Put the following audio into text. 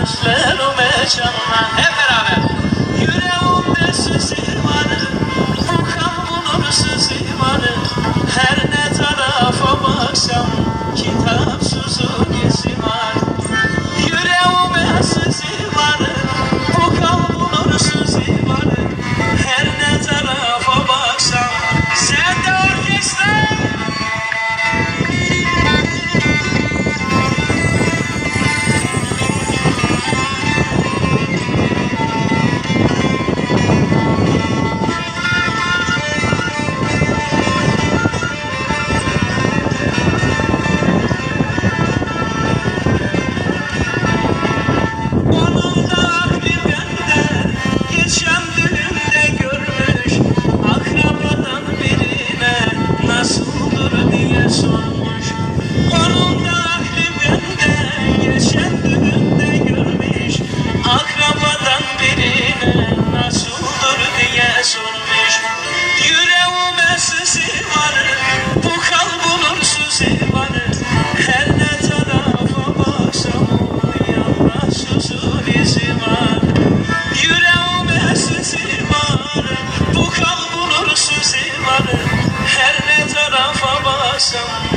gözlerime canına hep beraber. Yüreğimde siz imanı bukan bulur siz her ne tarafa baksam kitapsızım sormuş Yüreğime sesi var Bu kalbinin sözü Bu